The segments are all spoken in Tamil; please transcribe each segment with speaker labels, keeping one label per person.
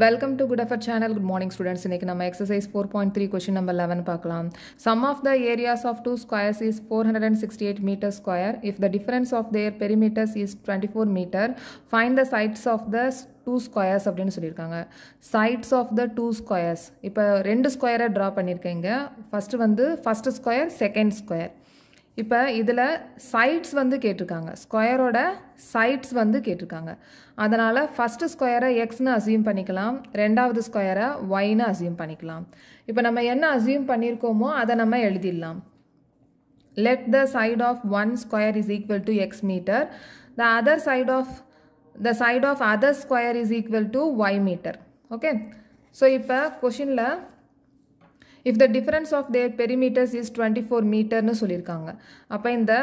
Speaker 1: Welcome to good effort channel good morning students இன்னைக்கு நம்ம exercise four point three question number eleven பார்க்கலாம். Sum of the areas of two squares is four hundred and sixty eight meter square if the difference of their perimeters is twenty four meter find the sides of the two squares அப்படின்னு சொல்லியிருக்காங்க. Sides of the two squares இப்போ ரெண்டு ஸ்கொயரை ட்ரா பண்ணியிருக்கீங்க. ஃபஸ்ட்டு வந்து ஃபஸ்ட்டு ஸ்கொயர் செகண்ட் ஸ்கொயர் இப்போ இதில் சைட்ஸ் வந்து கேட்டிருக்காங்க. ஸ்கொயரோட சைட்ஸ் வந்து கேட்டிருக்காங்க. அதனால் ஃபஸ்ட்டு ஸ்கொயரை எக்ஸ்னு அசியூம் பண்ணிக்கலாம். ரெண்டாவது ஸ்கொயரை ஒய்னு அசியூம் பண்ணிக்கலாம். இப்போ நம்ம என்ன அசியூம் பண்ணியிருக்கோமோ அதை நம்ம எழுதிடலாம். Let the side of one square is equal to x meter the other side of the side of other square is equal to y meter okay so இப்போ கொஷினில் if the difference of their perimeters is twenty four மீட்டர்னு சொல்லியிருக்காங்க. அப்போ இந்த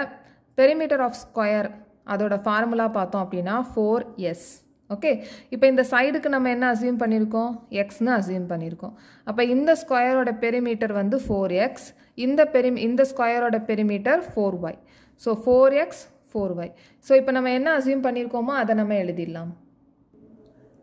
Speaker 1: பெரிமீட்டர் ஆஃப் ஸ்கொயர் அதோட ஃபார்முலா பார்த்தோம் அப்படின்னா ஃபோர் எஸ் ஓகே இப்போ இந்த சைடுக்கு நம்ம என்ன அசியூம் பண்ணியிருக்கோம்? எக்ஸ்னு அசியூம் பண்ணியிருக்கோம். அப்போ இந்த ஸ்கொயரோட பெரிமீட்டர் வந்து ஃபோர் எக்ஸ் இந்த பெரி இந்த ஸ்கொயரோட perimeter four y so four x four y so இப்போ நம்ம என்ன அசியூம் பண்ணியிருக்கோமோ அதை நம்ம எழுதிடலாம்.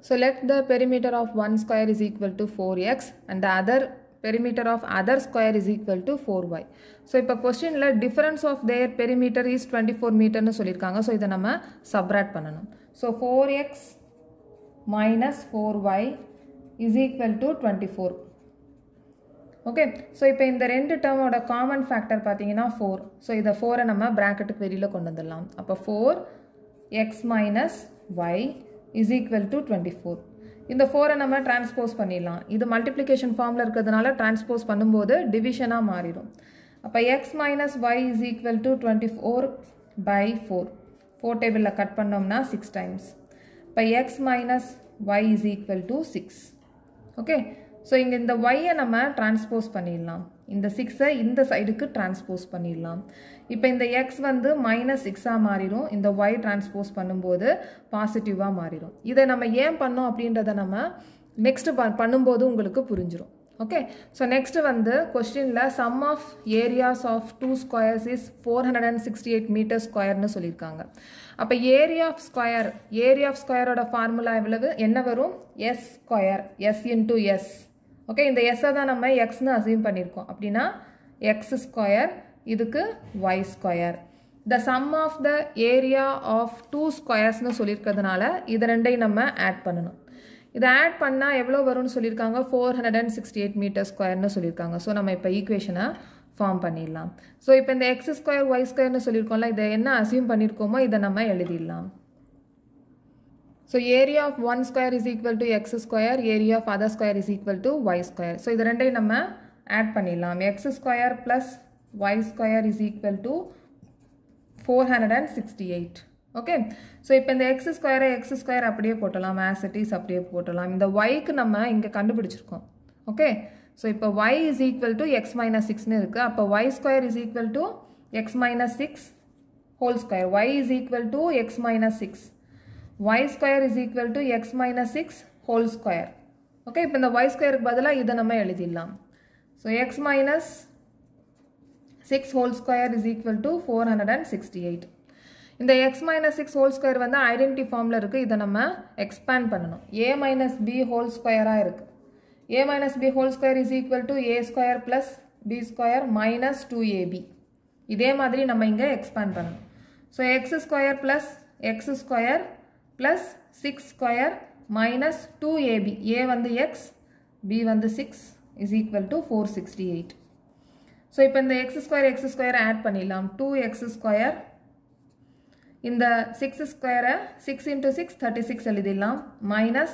Speaker 1: So let the perimeter of one square is equal to four x and the other perimeter of other square is equal to 4y. So இப்போ கொஸ்டினில் difference of their perimeter is twenty four மீட்டர்னு சொல்லியிருக்காங்க ஸோ இதை நம்ம சப்ராட் பண்ணணும். So four x minus four y is equal to twenty four okay so இப்போ இந்த ரெண்டு டேர்மோட காமன் ஃபேக்டர் பார்த்தீங்கன்னா ஃபோர் ஸோ இதை ஃபோரை நம்ம ப்ராக்கெட்டுக்கு வெளியில் கொண்டு வந்துடலாம். அப்போ four x minus y is equal to twenty four இந்த ஃபோரை நம்ம டிரான்ஸ்போஸ் பண்ணிடலாம். இது மல்டிப்ளிகேஷன் ஃபார்மில் இருக்கிறதுனால டிரான்ஸ்போஸ் பண்ணும்போது டிவிஷனாக மாறிடும். அப்போ x minus y is equal to twenty four by four four டேபிளில் கட் பண்ணோம்னா சிக்ஸ் டைம்ஸ் இப்போ x minus y is equal to six okay so இங்கே இந்த ஒய்யை நம்ம டிரான்ஸ்போஸ் பண்ணிடலாம். இந்த சிக்ஸை இந்த சைடுக்கு டிரான்ஸ்போஸ் பண்ணிடலாம். இப்போ இந்த எக்ஸ் வந்து மைனஸ் சிக்ஸாக மாறிடும். இந்த ஒய் டிரான்ஸ்போஸ் பண்ணும்போது பாசிட்டிவாக மாறிடும். இதை நம்ம ஏன் பண்ணோம் அப்படின்றத நம்ம நெக்ஸ்ட் ப பண்ணும்போது உங்களுக்கு புரிஞ்சிடும் ஓகே ஸோ நெக்ஸ்ட் வந்து கொஸ்டினில் sum of areas of two squares is four hundred and sixty eight meter ஸ்கொயர்னு சொல்லியிருக்காங்க. அப்போ area of square area of ஸ்கொயரோட ஃபார்முலா எவ்வளவு? என்ன வரும்? S square s into s okay இந்த எஸ்ஸை தான் நம்ம எக்ஸ்னு அசியூம் பண்ணியிருக்கோம் அப்படின்னா எக்ஸ் ஸ்கொயர் இதுக்கு y square the sum of the area of two ஸ்கொயர்ஸ்னு சொல்லியிருக்கிறதுனால இது ரெண்டையும் நம்ம ஆட் பண்ணணும். இதை ஆட் பண்ணால் எவ்வளோ வரும்னு சொல்லியிருக்காங்க four hundred and sixty eight meter ஸ்கொயர்னு சொல்லியிருக்காங்க ஸோ நம்ம இப்போ ஈக்குவேஷனை ஃபார்ம் பண்ணிடலாம். ஸோ இப்போ இந்த எக்ஸ் ஸ்கொயர் ஒய் ஸ்கொயர்னு சொல்லியிருக்கோம்ல இதை என்ன அசியூம் பண்ணியிருக்கோமோ இதை நம்ம எழுதிடலாம். So area of one square is equal to x square area of other square is equal to y square so இது ரெண்டையும் நம்ம ஆட் பண்ணிடலாம். X square plus y square is equal to four hundred and sixty eight okay so இப்போ இந்த எக்ஸ் ஸ்கொயரை எக்ஸ் ஸ்கொயர் அப்படியே போட்டலாம். ஆசிட்டிஸ் அப்படியே போட்டலாம். இந்த ஒய்க்கு நம்ம இங்கே கண்டுபிடிச்சிருக்கோம். ஓகே ஸோ இப்போ y is equal to x minus சிக்ஸ்னு இருக்குது அப்போ y square is equal to x minus six whole square y is equal to x minus six y square is equal to x minus 6 whole square. Okay இப்போ இந்த y ஸ்கொயருக்கு பதிலாக இதை நம்ம எழுதிடலாம். So x minus six whole square is equal to four hundred and sixty eight இந்த x minus six whole square வந்து ஐடென்டி ஃபார்மில் இருக்குது இதை நம்ம எக்ஸ்பேண்ட் பண்ணணும். ஏ மைனஸ் பி ஹோல் ஸ்கொயராக இருக்குது a minus b whole square is equal to a square plus b square minus two ab இதே மாதிரி நம்ம இங்கே எக்ஸ்பேண்ட் பண்ணணும். So x square plus x square plus 6 square minus 2ab a வந்து x b வந்து 6 is equal to 468 so இப்போ இந்த x square x square add பண்ணிடலாம் 2x square இந்த 6 square 6 into 6 36 எழுதிடலாம் minus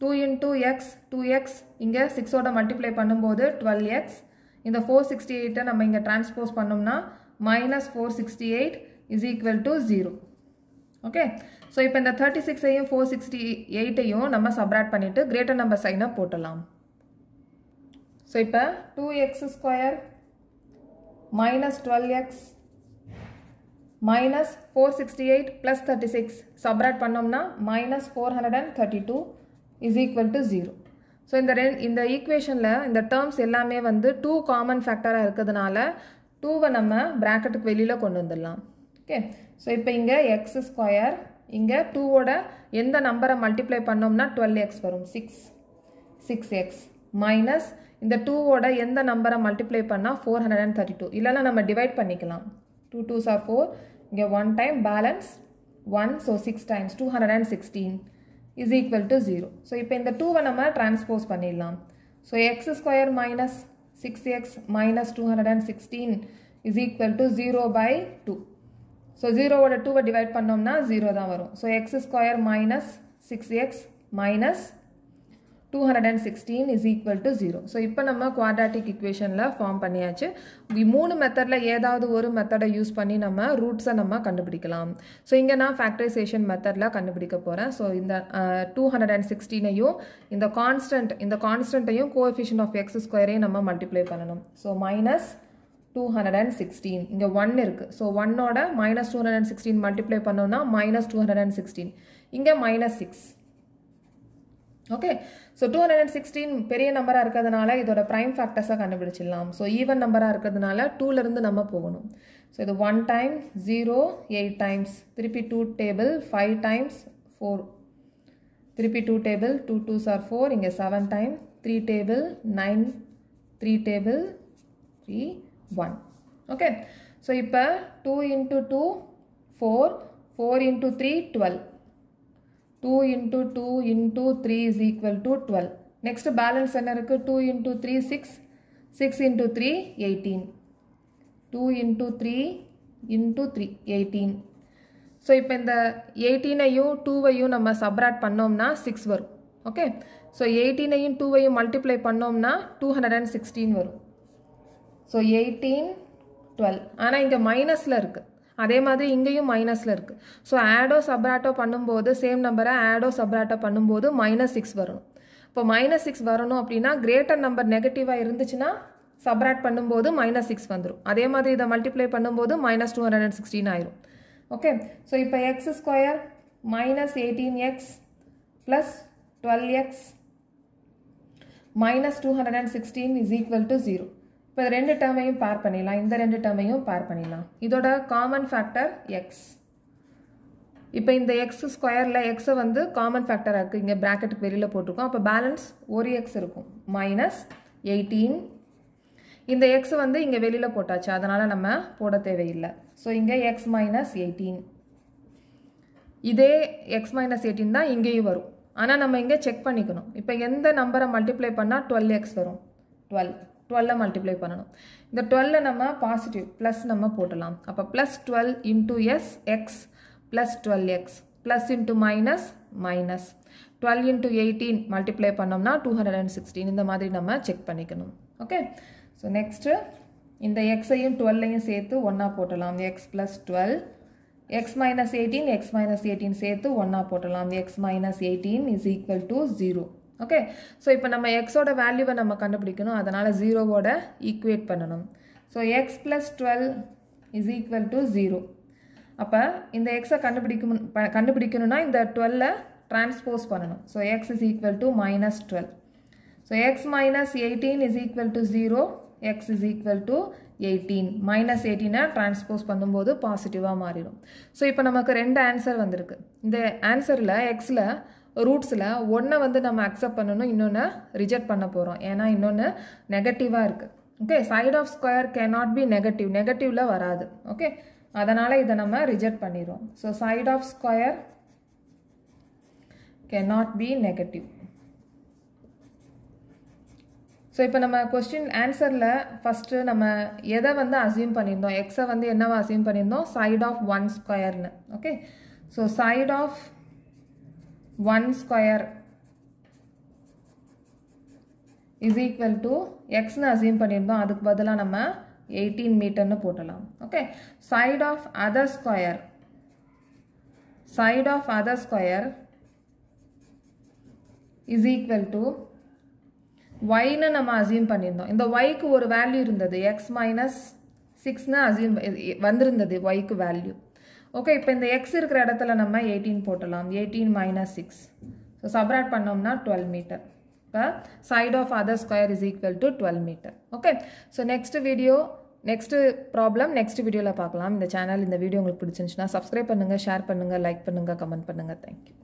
Speaker 1: 2 into x 2x இங்க 6 ஓட multiply பண்ணும்போது 12x இந்த 468 நம்ம இங்க transpose பண்ணோம்னா minus 468 is equal to 0 okay so இப்போ இந்த தேர்ட்டி சிக்ஸையும் ஃபோர் சிக்ஸ்டி எயிட்டையும் நம்ம சப்ராட் பண்ணிவிட்டு கிரேட்டர் நம்பர் சைனை போட்டலாம் ஸோ இப்போ two x square minus twelve x minus four sixty eight plus thirty six subtract பண்ணோம்னா minus four hundred and thirty two is equal to zero so இந்த ரெண்டு இந்த ஈக்குவேஷனில் இந்த டேர்ம்ஸ் எல்லாமே வந்து டூ காமன் ஃபேக்டராக இருக்கிறதுனால டூவை நம்ம ப்ராக்கெட்டுக்கு வெளியில் கொண்டு வந்துடலாம். ஓகே ஸோ இப்போ இங்கே எக்ஸ் ஸ்கொயர் இங்கே டூவோட எந்த நம்பரை மல்டிப்ளை பண்ணோம்னா டுவெல் எக்ஸ் வரும். சிக்ஸ் சிக்ஸ் எக்ஸ் மைனஸ் இந்த டூவோட எந்த நம்பரை மல்டிப்ளை பண்ணால் four hundred and thirty two இல்லைனா நம்ம டிவைட் பண்ணிக்கலாம். டூ டூஸ் ஆர் ஃபோர் இங்கே one time balance one so six times two hundred and sixteen is equal to zero so இப்போ இந்த டூவை நம்ம டிரான்ஸ்போஸ் பண்ணிடலாம். So x square minus six x minus two hundred and sixteen is equal to zero by two so ஜீரோவோட டூவை டிவைட் பண்ணோம்னா ஜீரோ தான் வரும். So x square minus six x minus two hundred and sixteen is equal to zero so இப்போ நம்ம குவாட்ராட்டிக் இக்குவேஷனில் ஃபார்ம் பண்ணியாச்சு. மூணு மெத்தடில் ஏதாவது ஒரு மெத்தடை யூஸ் பண்ணி நம்ம ரூட்ஸை நம்ம கண்டுபிடிக்கலாம். ஸோ இங்கே நான் ஃபேக்டரைசேஷன் மெத்தடில் கண்டுபிடிக்க போகிறேன் ஸோ இந்த டூ ஹண்ட்ரட் அண்ட் சிக்ஸ்டீனையும் இந்த கான்ஸ்டன்ட் இந்த கான்ஸ்டன்ட்டையும் கோஎஃபிஷியன் ஆஃப் எக்ஸ் ஸ்கொயரையும் நம்ம மல்டிப்ளை பண்ணணும். So minus two hundred and sixteen இங்கே ஒன் இருக்குது ஸோ ஒன்னோட minus two hundred and sixteen multiply பண்ணோம்னா minus two hundred and sixteen இங்கே minus six okay so two hundred and sixteen பெரிய நம்பராக இருக்கிறதுனால இதோட ப்ரைம் ஃபேக்டர்ஸாக கண்டுபிடிச்சிடலாம். ஸோ ஈவன் நம்பராக இருக்கிறதுனால டூலேருந்து நம்ம போகணும். ஸோ இது one time zero eight times திருப்பி two table five times four திருப்பி two table two twos are four இங்கே seven time three table nine three table three one okay so இப்போ two into two four four into three twelve two into two into three is equal to twelve next balance என்ன இருக்குது two into three six six into three eighteen two into three into three eighteen so இப்போ இந்த எயிட்டீனையும் டூவையும் நம்ம சப்ராட் பண்ணோம்னா சிக்ஸ் வரும். ஓகே ஸோ எயிட்டீனையும் டூவையும் மல்டிப்ளை பண்ணோம்னா டூ ஹண்ட்ரட் அண்ட் சிக்ஸ்டீன் வரும். ஸோ எயிட்டீன் டுவெல் ஆனால் இங்கே மைனஸில் இருக்குது அதே மாதிரி இங்கேயும் மைனஸில் இருக்குது ஸோ ஆடோ சப்ராட்டோ பண்ணும்போது சேம் நம்பரை ஆடோ சப்ராட்டோ பண்ணும்போது மைனஸ் சிக்ஸ் வரணும் இப்போ மைனஸ் சிக்ஸ் வரணும் அப்படின்னா கிரேட்டர் நம்பர் நெகட்டிவாக இருந்துச்சுன்னா சப்ராட் பண்ணும்போது மைனஸ் சிக்ஸ் வந்துடும் அதே மாதிரி இதை மல்டிப்ளை பண்ணும்போது minus two hundred and sixteen ஆயிரும். ஓகே ஸோ இப்போ x square minus eighteen x plus twelve x minus two hundred and sixteen is equal to zero இப்போ ரெண்டு டேர்மையும் பேர் பண்ணிடலாம். இந்த ரெண்டு டேர்மையும் பேர் பண்ணிடலாம். இதோட காமன் ஃபேக்டர் எக்ஸ் இப்போ இந்த எக்ஸ் ஸ்கொயரில் எக்ஸை வந்து காமன் ஃபேக்டராக இருக்குது இங்கே ப்ராக்கெட்டுக்கு வெளியில் போட்டிருக்கோம். அப்போ பேலன்ஸ் ஒரு எக்ஸ் இருக்கும். மைனஸ் எயிட்டீன் இந்த எக்ஸ் வந்து இங்கே வெளியில் போட்டாச்சு. அதனால் நம்ம போட தேவையில்லை. ஸோ இங்கே எக்ஸ் மைனஸ் எயிட்டீன் இதே எக்ஸ் மைனஸ் எயிட்டீன் தான் இங்கேயும் வரும். ஆனால் நம்ம இங்கே செக் பண்ணிக்கணும். இப்போ எந்த நம்பரை மல்டிப்ளை பண்ணால் டுவெல் எக்ஸ் வரும். டுவெல் டுவெல்ல மல்டிப்ளை பண்ணணும். இந்த டுவெல்ல நம்ம பாசிட்டிவ் ப்ளஸ் நம்ம போட்டலாம் அப்போ plus twelve into s x plus twelve x plus into minus minus twelve into eighteen multiply பண்ணோம்னா டூ ஹண்ட்ரட் அண்ட் சிக்ஸ்டீன் இந்த மாதிரி நம்ம செக் பண்ணிக்கணும். ஓகே ஸோ நெக்ஸ்ட்டு இந்த எக்ஸையும் டுவெல்லையும் சேர்த்து ஒன்றா போட்டலாம் x plus twelve x minus eighteen x minus eighteen சேர்த்து ஒன்றா போட்டலாம் x minus eighteen is equal to zero okay so இப்போ நம்ம எக்ஸோட வேல்யூவை நம்ம கண்டுபிடிக்கணும். அதனால் ஜீரோவோட ஈக்குவேட் பண்ணணும். So x plus twelve is equal to zero அப்போ இந்த எக்ஸை கண்டுபிடிக்கணும் கண்டுபிடிக்கணும்னா இந்த டுவெல்லை டிரான்ஸ்போஸ் பண்ணணும். So x is equal to minus twelve so x minus eighteen is equal to zero x is equal to eighteen minus எயிட்டீனை transpose பண்ணும்போது பாசிட்டிவாக மாறிடும். ஸோ இப்போ நமக்கு ரெண்டு ஆன்சர் வந்திருக்கு. இந்த ஆன்சரில் எக்ஸில் ரூட்ஸில் ஒன்றை வந்து நம்ம அக்செப்ட் பண்ணணும் இன்னொன்று ரிஜெக்ட் பண்ண போகிறோம் ஏன்னா இன்னொன்று நெகட்டிவாக இருக்குது okay side of square cannot be negative நெகட்டிவில் வராது. ஓகே அதனால் இதை நம்ம ரிஜெக்ட் பண்ணிடுறோம். So side of square cannot be negative so இப்போ நம்ம கொஸ்டின் ஆன்சரில் ஃபஸ்ட்டு நம்ம எதை வந்து அசியூம் பண்ணியிருந்தோம்? எக்ஸை வந்து என்னவா அசியூம் பண்ணியிருந்தோம்? சைட் ஆஃப் ஒன் ஸ்கொயர்னு okay so side of one square equal to x எக்ஸ்னு அசியூம் பண்ணியிருந்தோம். அதுக்கு பதிலாக நம்ம எயிட்டீன் மீட்டர்னு போட்டலாம். Okay of of other square side of other square equal to y ஒய்னு நம்ம அசியூம் பண்ணியிருந்தோம். இந்த ஒய்க்கு ஒரு வேல்யூ இருந்தது. எக்ஸ் மைனஸ் சிக்ஸ்னு அசியூம் வந்திருந்தது ஒய்க்கு வேல்யூ ஓகே இப்போ இந்த எக்ஸ் இருக்கிற இடத்துல நம்ம எயிட்டீன் போட்டலாம். Eighteen minus six so subtract பண்ணோம்னா டுவெல் மீட்டர் இப்போ side of other square is equal to twelve meter okay so next video next problem next வீடியோவில் பார்க்கலாம். இந்த சேனல் இந்த வீடியோ உங்களுக்கு பிடிச்சிருந்துச்சுன்னா சப்ஸ்கிரைப் பண்ணுங்கள் ஷேர் பண்ணுங்கள் லைக் பண்ணுங்கள் கமெண்ட் பண்ணுங்கள் தேங்க்யூ